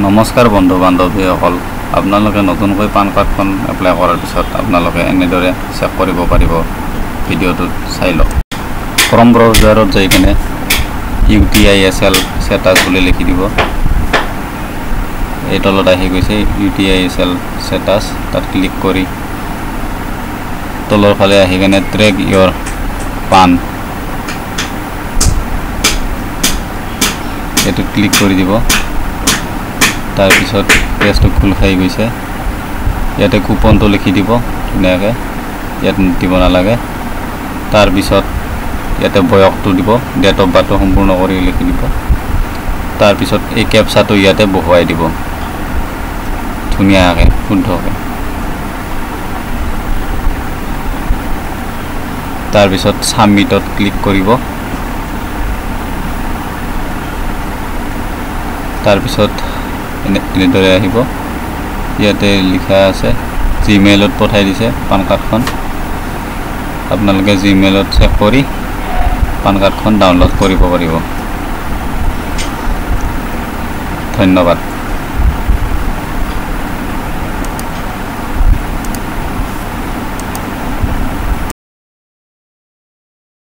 নমস্কাৰ বন্ধু বান্ধৱীসকল। আপোনালোকে নতুনকৈ পান কাৰ্ডখন এপ্লাই কৰাৰ পিছত আপোনালোকে এনেদৰে চেক কৰিব পাৰিব। ভিডিঅ'টোত চাই লওক। ক্ৰম ব্ৰাউজাৰত যাই কিনে U T I S L ছেটাছ বুলি লিখি দিব। এই তলত আহি গৈছে U T I S L ছেটাছ তাত ক্লিক কৰি তলৰ ফালে আহি কিনে ট্ৰেক ইয়ৰ পান। এইটোত ক্লিক কৰি দিব। তাৰপিছত পেজটো খোল খাই গৈছে। ইয়াতে কুপনটো লিখি দিব ধুনীয়াকৈ। ইয়াত দিব নালাগে। তাৰপিছত ইয়াতে বয়সটো দিব ডেট অফ বাৰ্থটো সম্পূৰ্ণ কৰি লিখি দিব। তাৰপিছত এই কেপচাটো ইয়াতে বহুৱাই দিব। ধুনীয়াকৈ শুদ্ধকৈ। তাৰপিছত ছাবমিটত ক্লিক কৰিব। তাৰপিছত এনে এনেদৰে আহিব। ইয়াতে লিখা আছে জিমেইলত পঠাই দিছে পান কাৰ্ডখন। আপোনালোকে জিমেইলত চেক কৰি পান কাৰ্ডখন ডাউনলোড কৰিব পাৰিব। ধন্যবাদ।